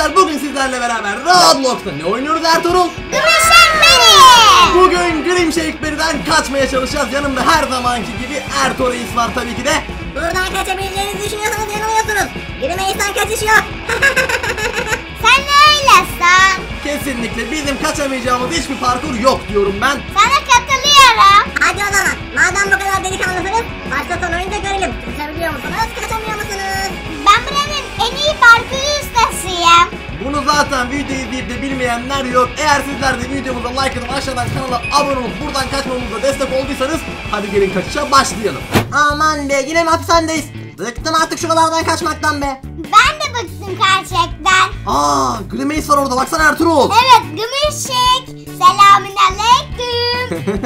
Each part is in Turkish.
arkadaşlar bugün sizlerle beraber Roblox'ta ne oynuyoruz Ertuğrul? Gümüşen beni. Bugün Grim Shake'lerden kaçmaya çalışacağız. Yanımda her zamanki gibi Ertuğrul Reis var tabii ki de. Buradan kaçabileceğinizi düşünüyorsanız yanılıyorsunuz. Birime insan kaçışıyor. Sen de öylesin. Kesinlikle bizim kaçamayacağımız hiçbir parkur yok diyorum ben. Sana katılıyorum. Hadi o zaman. Madem bu kadar delikanlısınız, başta son oyunda görelim. Kaçabiliyor musunuz, kaçamıyor musunuz? Zaten video izleyip de bilmeyenler yok. Eğer sizler de videomuza like atıp aşağıdan kanala abone olup buradan kaçmamıza destek olduysanız hadi gelin kaçışa başlayalım. Aman be yine mi hapishanedeyiz? Bıktım artık şuralardan kaçmaktan be. Ben de bıktım gerçekten. Aa Grimace var orada baksana Ertuğrul. Evet Gümüşek. Selamünaleyküm.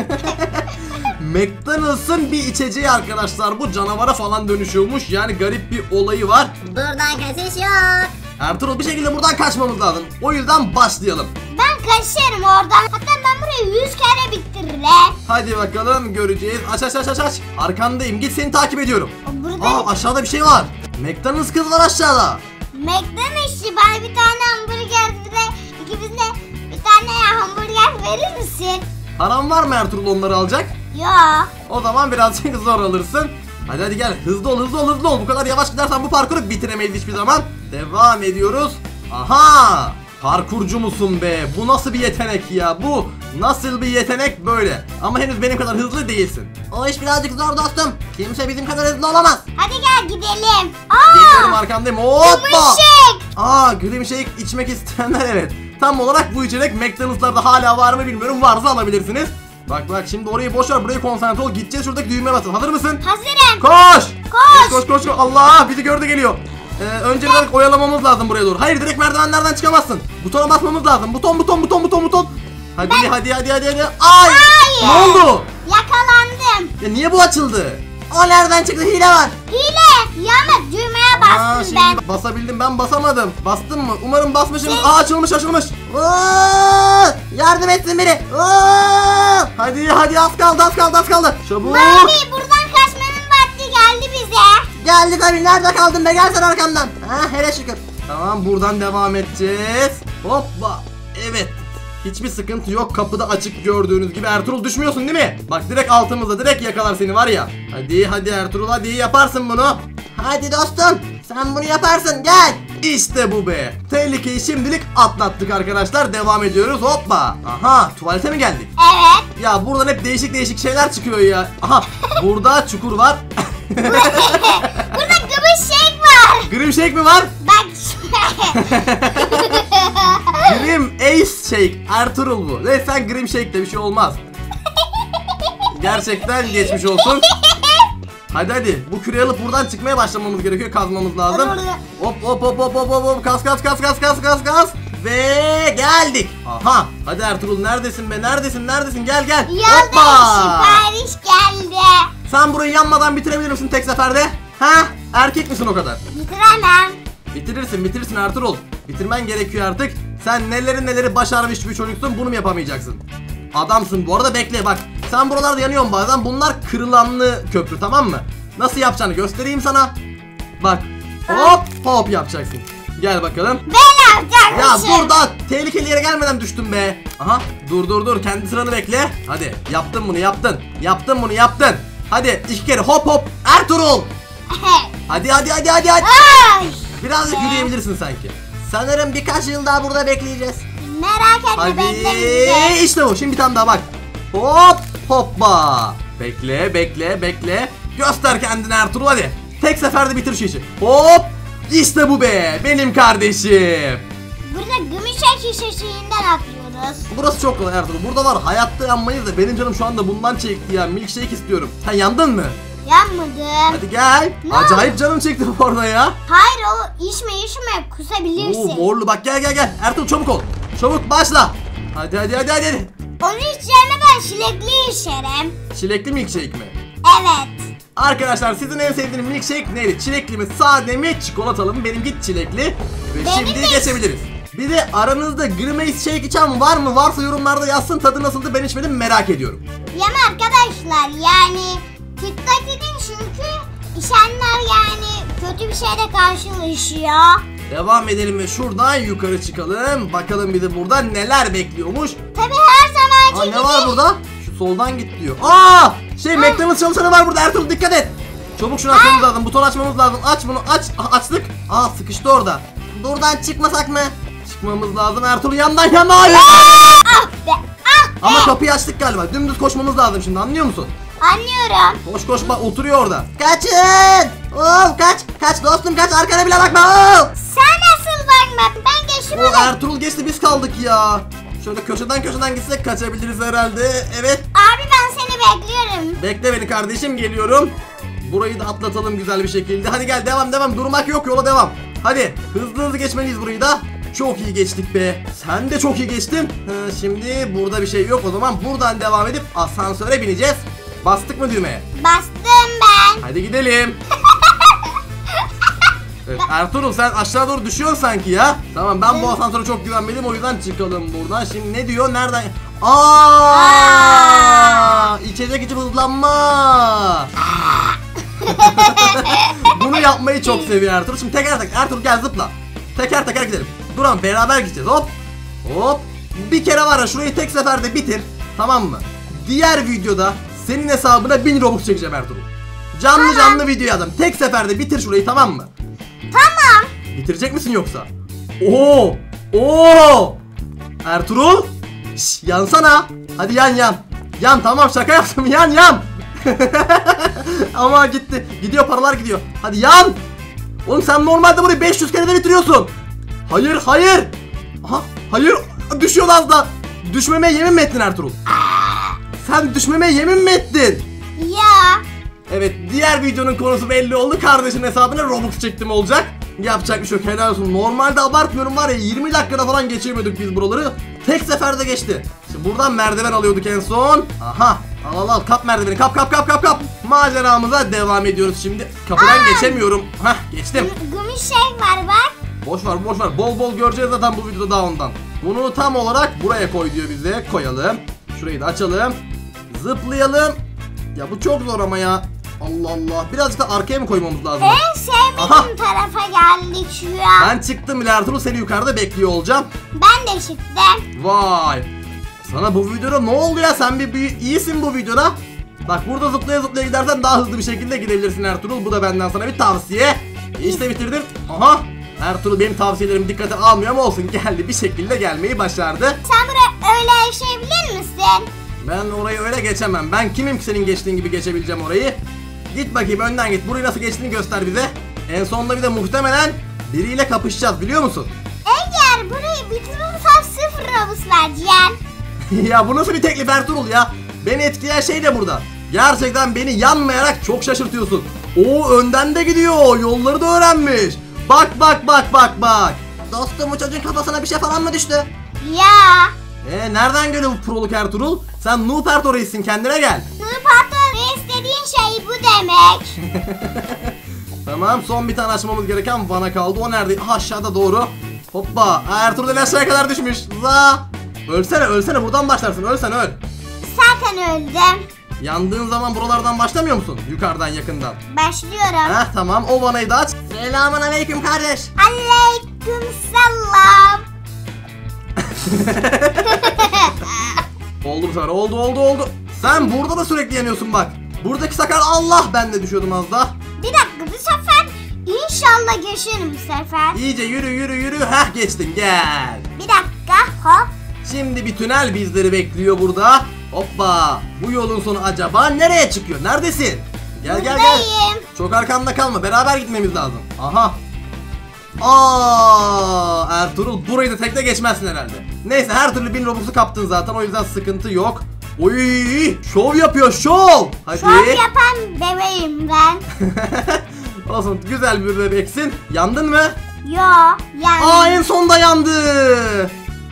McDonald's'ın bir içeceği arkadaşlar bu canavara falan dönüşüyormuş. Yani garip bir olayı var. Buradan kaçış yok. Ertuğrul bir şekilde buradan kaçmamız lazım. O yüzden başlayalım. ben kaçarım oradan. Hatta ben burayı yüz kere bitiririm. Hadi bakalım göreceğiz. Aç aç aç aç aç. Arkandayım git seni takip ediyorum. Burada Aa aşağıda bir şey var. McDonald's kız var aşağıda. McDonald's'ı bana bir tane hamburger bir de ikimize bir tane hamburger verir misin? Param var mı Ertuğrul onları alacak? Ya. O zaman birazcık zor alırsın. Hadi hadi gel hızlı ol hızlı ol hızlı ol. Bu kadar yavaş gidersen bu parkuru bitiremeyiz hiçbir zaman. Devam ediyoruz. Aha! Parkurcu musun be? Bu nasıl bir yetenek ya? Bu nasıl bir yetenek böyle? Ama henüz benim kadar hızlı değilsin. O iş birazcık zor dostum. Kimse bizim kadar hızlı olamaz. Hadi gel gidelim. Geliyorum Aa! arkandayım. Hoppa! Gümüşek. Aa Shake içmek isteyenler evet. Tam olarak bu içecek McDonald's'larda hala var mı bilmiyorum. Varsa alabilirsiniz. Bak bak şimdi orayı boş ver burayı konsantre ol. Gideceğiz şuradaki düğmeye basın. Hazır mısın? Hazırım. Koş! Koş! Koş koş koş. Allah bizi gördü geliyor. Ee, önce biraz oyalamamız lazım buraya doğru. Hayır direkt merdivenlerden çıkamazsın. Butona basmamız lazım. Buton buton buton buton buton. Hadi hadi hadi hadi hadi. Ay! Hayır. Ne oldu? Yakalandım. Ya niye bu açıldı? O nereden çıktı? Hile var. Hile. Ya düğmeye Aa, bastım şimdi ben. basabildim ben basamadım. Bastın mı? Umarım basmışım. Aa açılmış açılmış. Aa, yardım etsin biri. Aa, hadi hadi az kaldı az kaldı az kaldı. Çabuk. Mavi buradan kaçmanın vakti geldi bize. Geldi tabii nerede kaldın be gel sen arkamdan. Ha hele şükür. Tamam buradan devam edeceğiz. Hoppa. Evet. Hiçbir sıkıntı yok kapıda açık gördüğünüz gibi Ertuğrul düşmüyorsun değil mi? Bak direkt altımızda direkt yakalar seni var ya. Hadi hadi Ertuğrul hadi yaparsın bunu. Hadi dostum sen bunu yaparsın gel. İşte bu be. Tehlikeyi şimdilik atlattık arkadaşlar. Devam ediyoruz. Hoppa. Aha tuvalete mi geldik? Evet. Ya buradan hep değişik değişik şeyler çıkıyor ya. Aha burada çukur var. Burada gümüşek var. Grim Shake mi var? Bak. Grim Ace Shake. Ertuğrul bu. Ve sen Grim Shake'de bir şey olmaz. Gerçekten geçmiş olsun. Hadi hadi bu küreği alıp buradan çıkmaya başlamamız gerekiyor kazmamız lazım. Hop hop hop hop hop hop hop kas kas kas kas kas kas kas ve geldik. Aha hadi Ertuğrul neredesin be neredesin neredesin gel gel. Yolda sipariş geldi. Sen burayı yanmadan bitirebilir misin tek seferde? Ha erkek misin o kadar? Bitiremem. Bitirirsin bitirirsin Ertuğrul. Bitirmen gerekiyor artık. Sen neleri neleri başarmış bir çocuksun bunu mu yapamayacaksın? Adamsın bu arada bekle bak. Sen buralarda yanıyorsun bazen bunlar kırılanlı köprü tamam mı? Nasıl yapacağını göstereyim sana. Bak hop hop yapacaksın. Gel bakalım. Ben Ya yapacakmışım. dur da tehlikeli yere gelmeden düştüm be. Aha dur dur dur kendi sıranı bekle. Hadi yaptın bunu yaptın. Yaptın bunu yaptın. Hadi iki kere hop hop Ertuğrul. Hadi hadi hadi hadi hadi. Ay. Birazcık yürüyebilirsin sanki. Sanırım birkaç yıl daha burada bekleyeceğiz. Merak etme Hadi gideceğim. işte bu. Şimdi bir tane daha bak. Hop hoppa. Bekle bekle bekle. Göster kendini Ertuğrul hadi. Tek seferde bitir şu işi. Hop. İşte bu be. Benim kardeşim. Burada gümüşek şişesinden yapıyoruz. Burası çok kolay Ertuğrul. Burada var hayatta yanmayız da benim canım şu anda bundan çekti ya. Milkshake istiyorum. Sen yandın mı? Yanmadım. Hadi gel. Ne? Acayip canım çekti orada ya. Hayır o içme içme Oo, kusabilirsin. morlu bak gel gel gel. Ertuğrul çabuk ol. Çabuk başla. Hadi hadi hadi hadi. hadi. Onu içeceğime ben çilekli içerim. Çilekli milkshake mi? Evet. Arkadaşlar sizin en sevdiğiniz milkshake neydi? Çilekli mi, sade mi, çikolatalı mı? Benim git çilekli. Ve Benim şimdi de- geçebiliriz. Bir de aranızda Grimace Shake içen var mı? Varsa yorumlarda yazsın tadı nasıldı ben içmedim merak ediyorum. Yani arkadaşlar yani dikkat edin çünkü içenler yani kötü bir şeyle karşılaşıyor. Devam edelim ve şuradan yukarı çıkalım. Bakalım bizi burada neler bekliyormuş. Tabii her Aa zamanki ne var burada? Şu soldan git diyor. Aa şey McDonald's çalışanı var burada Ertuğrul dikkat et. Çabuk şunu açmamız lazım. Buton açmamız lazım. Aç bunu aç. Aha, açtık. Aa sıkıştı orada. Buradan çıkmasak mı? Çıkmamız lazım Ertuğrul yandan yandan. Hayır. Ah be ah be. Ama kapıyı açtık galiba. Dümdüz koşmamız lazım şimdi anlıyor musun? Anlıyorum. Koş koş bak oturuyor orada. Kaçın. Oo kaç. Kaç dostum kaç arkana bile bakma. Oo. Sen nasıl bakma? Ben geçtim O. Ertuğrul geçti biz kaldık ya. Şöyle köşeden köşeden gitsek kaçabiliriz herhalde. Evet. Abi ben seni bekliyorum. Bekle beni kardeşim geliyorum. Burayı da atlatalım güzel bir şekilde. Hadi gel devam devam. Durmak yok yola devam. Hadi hızlı hızlı geçmeliyiz burayı da. Çok iyi geçtik be. Sen de çok iyi geçtin. Ha, şimdi burada bir şey yok o zaman. Buradan devam edip asansöre bineceğiz. Bastık mı düğmeye? Bastım ben. Hadi gidelim. Evet, Ertuğrul sen aşağı doğru düşüyorsun sanki ya. Tamam ben bu asansöre çok güvenmeliyim o yüzden çıkalım buradan. Şimdi ne diyor? Nereden? Aa! İçecek içip hızlanma. Bunu yapmayı çok seviyor Ertuğrul. Şimdi teker teker Ertuğrul gel zıpla. Teker teker gidelim. Duralım beraber gideceğiz. Hop. Hop. Bir kere var ya şurayı tek seferde bitir. Tamam mı? Diğer videoda senin hesabına 1000 Robux çekeceğim Ertuğrul. Canlı canlı video yazdım. Tek seferde bitir şurayı tamam mı? Tamam. Bitirecek misin yoksa? Oo! Oo! Ertuğrul? Şş, yansana. Hadi yan yan. Yan tamam şaka yaptım yan yan. Ama gitti. Gidiyor paralar gidiyor. Hadi yan. Oğlum sen normalde burayı 500 kere de bitiriyorsun. Hayır hayır. Aha hayır. Düşüyor az da. Düşmemeye yemin mi ettin Ertuğrul? Sen düşmemeye yemin mi ettin? Ya. Evet diğer videonun konusu belli oldu. Kardeşin hesabına Robux çektim olacak. Yapacak bir şey yok helal olsun. Normalde abartmıyorum var ya 20 dakikada falan geçemiyorduk biz buraları. Tek seferde geçti. Şimdi buradan merdiven alıyorduk en son. Aha al al al kap merdiveni kap kap kap kap kap. Maceramıza devam ediyoruz şimdi. Kapıdan Aa! geçemiyorum. Hah geçtim. Gü- Gümüş şey var bak. Boş ver boş ver. Bol bol göreceğiz zaten bu videoda daha ondan. Bunu tam olarak buraya koy diyor bize. Koyalım. Şurayı da açalım. Zıplayalım. Ya bu çok zor ama ya. Allah Allah. Birazcık da arkaya mı koymamız lazım? En sevmediğim Aha. tarafa geldik şu an. Ben çıktım bile Ertuğrul seni yukarıda bekliyor olacağım. Ben de çıktım. Vay. Sana bu videoda ne oldu ya? Sen bir, bir iyisin bu videoda. Bak burada zıplaya zıplaya gidersen daha hızlı bir şekilde gidebilirsin Ertuğrul. Bu da benden sana bir tavsiye. İşte bitirdim. Aha. Ertuğrul benim tavsiyelerimi dikkate almıyor ama olsun geldi bir şekilde gelmeyi başardı. Sen buraya öyle yaşayabilir misin? Ben orayı öyle geçemem. Ben kimim ki senin geçtiğin gibi geçebileceğim orayı? Git bakayım önden git. Burayı nasıl geçtiğini göster bize. En sonunda bir de muhtemelen biriyle kapışacağız biliyor musun? Eğer burayı bitirirsem sıfır robux vereceğim. ya bu nasıl bir teklif Ertuğrul ya? Beni etkileyen şey de burada. Gerçekten beni yanmayarak çok şaşırtıyorsun. O önden de gidiyor. Yolları da öğrenmiş. Bak bak bak bak bak. Dostum bu çocuğun kafasına bir şey falan mı düştü? Ya. E nereden geliyor bu proluk Ertuğrul? Sen Noob Ertuğrul reisin kendine gel. Nurpatör istediğin şey bu demek. Tamam son bir tane açmamız gereken vana kaldı. O nerede? Aha, aşağıda doğru. Hoppa. Aa, Ertuğrul aşağıya kadar düşmüş. Za. Ölsene ölsene buradan başlarsın. Ölsen öl. Zaten öldüm. Yandığın zaman buralardan başlamıyor musun? Yukarıdan yakından. Başlıyorum. Heh tamam o vanayı da aç. Selamun aleyküm kardeş. Aleyküm selam. Oldu bu sefer oldu oldu oldu. Sen burada da sürekli yanıyorsun bak. Buradaki sakar Allah ben de düşüyordum az da. Bir dakika bu sefer inşallah geçerim bu sefer. İyice yürü yürü yürü. Heh geçtin gel. Bir dakika hop. Şimdi bir tünel bizleri bekliyor burada. Hoppa. Bu yolun sonu acaba nereye çıkıyor? Neredesin? Gel gel gel. Buradayım. Çok arkamda kalma. Beraber gitmemiz lazım. Aha. Aa, Ertuğrul burayı da tekte geçmezsin herhalde. Neyse her türlü 1000 Robux'u kaptın zaten o yüzden sıkıntı yok. Oy, şov yapıyor şov. Hadi. Şov yapan bebeğim ben. Olsun güzel bir bebeksin. Yandın mı? Yo yani. Aa en sonda yandı.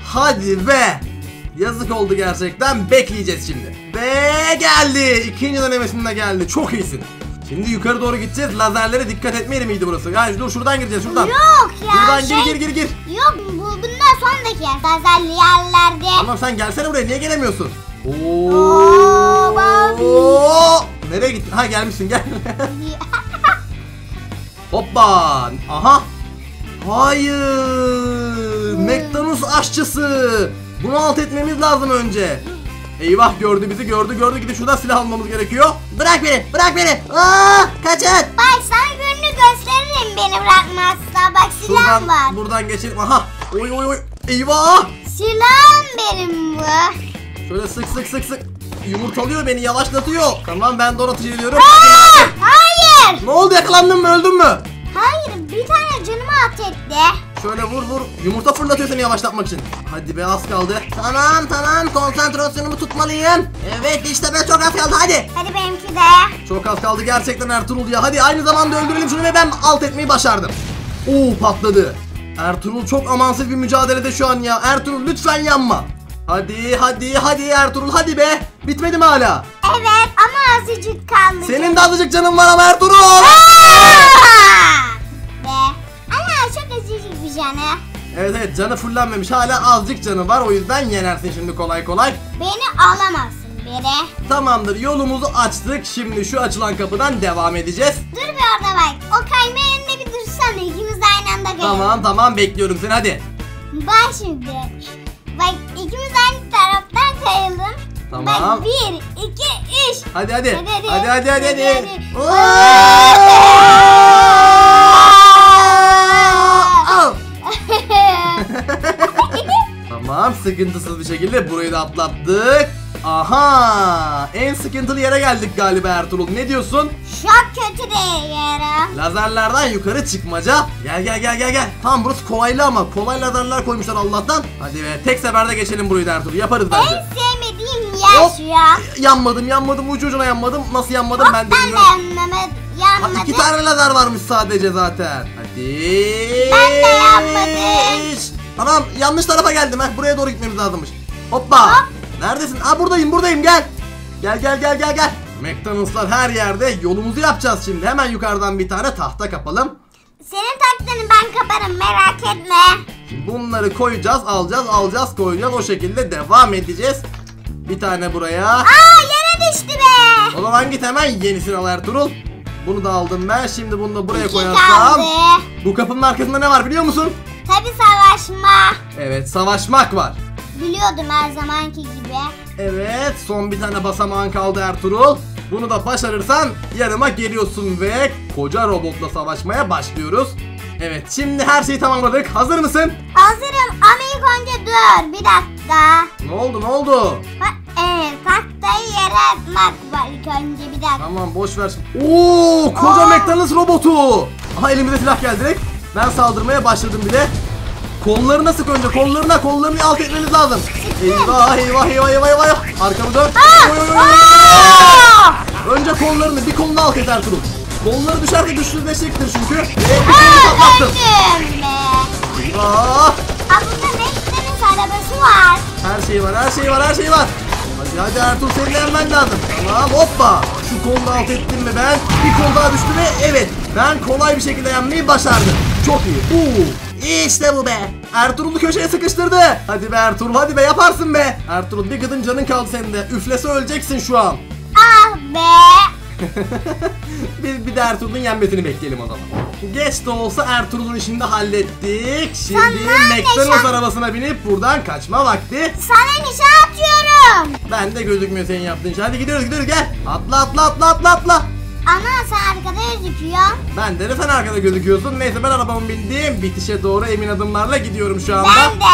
Hadi be. Yazık oldu gerçekten. Bekleyeceğiz şimdi. Ve geldi. İkinci denemesinde geldi. Çok iyisin. Şimdi yukarı doğru gideceğiz. Lazerlere dikkat etmeli miydi burası? Yani dur şuradan gireceğiz şuradan. Yok ya Buradan şey. gir gir gir gir. Yok bu bundan sonraki gazelli yerlerde. Tamam sen gelsene buraya. Niye gelemiyorsun? Oo. Oo. Nereye gittin? Ha gelmişsin gel. Hoppa. Aha. Hayır. McDonald's aşçısı. Bunu alt etmemiz lazım önce. Eyvah gördü bizi gördü gördü gidip şuradan silah almamız gerekiyor. Bırak beni bırak beni. Aa, kaçın. Bak sana gününü gösteririm beni bırakmazsa. Bak silahım Şuradan var. buradan geçelim. Aha. Oy oy oy. Eyvah. Silahım benim bu. Şöyle sık sık sık sık. Yumurtalıyor beni yavaşlatıyor. Tamam ben donat ediyorum. Aa, hayır. Ne oldu yakalandın mı öldün mü? Hayır bir tane canımı at etti. Şöyle vur vur. Yumurta fırlatıyor seni yavaşlatmak için. Hadi be az kaldı. Tamam tamam konsantrasyonumu tutmalıyım. Evet işte be çok az kaldı hadi. Hadi benimki de. Çok az kaldı gerçekten Ertuğrul ya. Hadi aynı zamanda öldürelim şunu ve ben alt etmeyi başardım. Oo patladı. Ertuğrul çok amansız bir mücadelede şu an ya. Ertuğrul lütfen yanma. Hadi hadi hadi Ertuğrul hadi be. Bitmedi mi hala? Evet ama azıcık kaldı. Senin de azıcık canın var ama Ertuğrul. Aa! Canı. Evet evet canı fullenmemiş. Hala azıcık canı var. O yüzden yenersin şimdi kolay kolay. Beni alamazsın biri. Tamamdır yolumuzu açtık. Şimdi şu açılan kapıdan devam edeceğiz. Dur bir orada bak. O kayma yerine bir dursana. İkimiz de aynı anda kayalım. Tamam tamam bekliyorum seni hadi. Bak şimdi. Bak ikimiz aynı taraftan kayalım. Tamam. Bak bir, iki, üç. Hadi hadi. Hadi, hadi. Hadi hadi hadi hadi. Hadi, Oo! hadi. Tamam sıkıntısız bir şekilde burayı da atlattık. Aha! En sıkıntılı yere geldik galiba Ertuğrul. Ne diyorsun? Çok kötü değil yara. Lazerlerden yukarı çıkmaca. Gel gel gel gel gel. Tamam burası kolaylı ama kolay lazerler koymuşlar Allah'tan. Hadi be tek seferde geçelim burayı da Ertuğrul. Yaparız bence. En sevmediğim yer Hop. şu ya. Yanmadım yanmadım ucu ucuna yanmadım. Nasıl yanmadım Hop, ben de ben de bilmiyorum. yanmadım. Ha, iki tane lazer varmış sadece zaten. Hadi. Ben de yanmadım. Tamam yanlış tarafa geldim ha. Buraya doğru gitmemiz lazımmış. Hoppa. Hop. Neredesin? Aa buradayım buradayım gel. Gel gel gel gel gel. McDonald'slar her yerde. Yolumuzu yapacağız şimdi. Hemen yukarıdan bir tane tahta kapalım. Senin taktığını ben kaparım merak etme. Bunları koyacağız, alacağız, alacağız, koyacağız. O şekilde devam edeceğiz. Bir tane buraya. Aa yere düştü be. O zaman git hemen yenisini al Ertuğrul. Bunu da aldım ben. Şimdi bunu da buraya İki koyarsam. kaldı. Bu kapının arkasında ne var biliyor musun? Tabi savaşma. Evet savaşmak var. Biliyordum her zamanki gibi. Evet son bir tane basamağın kaldı Ertuğrul. Bunu da başarırsan yanıma geliyorsun ve koca robotla savaşmaya başlıyoruz. Evet şimdi her şeyi tamamladık. Hazır mısın? Hazırım ama ilk önce dur bir dakika. Ne oldu ne oldu? Bak evet tahtayı yere atmak var ilk önce bir dakika. Tamam boş ver. Oo koca Aa. McDonald's robotu. Aha elimize silah geldi direkt. Ben saldırmaya başladım bile. Kollarına sık önce kollarına kollarını alt etmeniz lazım. Eyvah eyvah eyvah eyvah eyvah. Arkamı dön. Oy, oy, oy, oy. Aa! Önce kollarını bir kolunu alt et Ertuğrul. Kolları düşerse güçsüzleşecektir çünkü. Ve bir kolunu Aa, patlattım. Eyvah. Bunda McDonald's arabası var. Her şey var her şey var her şey var. Hadi hadi Ertuğrul seni de yenmen lazım. Tamam hoppa. Şu kolunu alt ettim mi ben? Bir kol daha düştü ve evet. Ben kolay bir şekilde yenmeyi başardım. Çok iyi. Oo. İşte bu be. Ertuğrul'u köşeye sıkıştırdı. Hadi be Ertuğrul hadi be yaparsın be. Ertuğrul bir gıdın canın kaldı senin de. Üflese öleceksin şu an. Ah be. bir, bir de Ertuğrul'un yenmesini bekleyelim o zaman. Geç de olsa Ertuğrul'un işini de hallettik. Şimdi Sana McDonald's nişan- arabasına binip buradan kaçma vakti. Sana nişan atıyorum. Ben de gözükmüyor senin yaptığın şey. Hadi gidiyoruz gidiyoruz gel. Atla atla atla atla atla. Ana sen arkada gözüküyor. Ben de sen arkada gözüküyorsun. Neyse ben arabamı bindim. Bitişe doğru emin adımlarla gidiyorum şu anda. Ben de.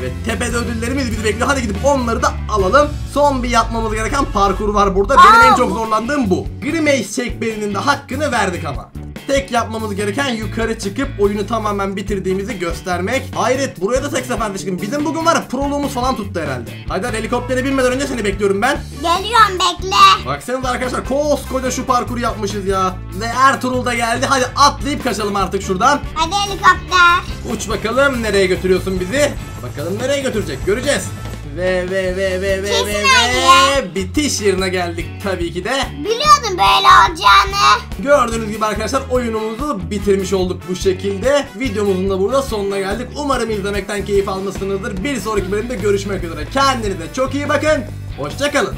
Evet tepede ödüllerimiz bizi bekliyor. Hadi gidip onları da alalım. Son bir yapmamız gereken parkur var burada. Benim Aa, en çok zorlandığım bu. Grimace çekberinin de hakkını verdik ama. Tek yapmamız gereken yukarı çıkıp oyunu tamamen bitirdiğimizi göstermek. Hayret buraya da tek seferde çıkın. Bizim bugün var ya proluğumuz falan tuttu herhalde. Hadi hadi helikoptere binmeden önce seni bekliyorum ben. Geliyorum bekle. Baksanıza arkadaşlar koskoca şu parkuru yapmışız ya. Ve Ertuğrul da geldi. Hadi atlayıp kaçalım artık şuradan. Hadi helikopter. Uç bakalım nereye götürüyorsun bizi? Bakalım nereye götürecek göreceğiz. Ve ve ve ve ve Kesin ve öyle. ve bitiş yerine geldik tabii ki de. Biliyordum böyle olacağını. Gördüğünüz gibi arkadaşlar oyunumuzu bitirmiş olduk bu şekilde. Videomuzun da burada sonuna geldik. Umarım izlemekten keyif almışsınızdır. Bir sonraki bölümde görüşmek üzere. Kendinize çok iyi bakın. Hoşçakalın.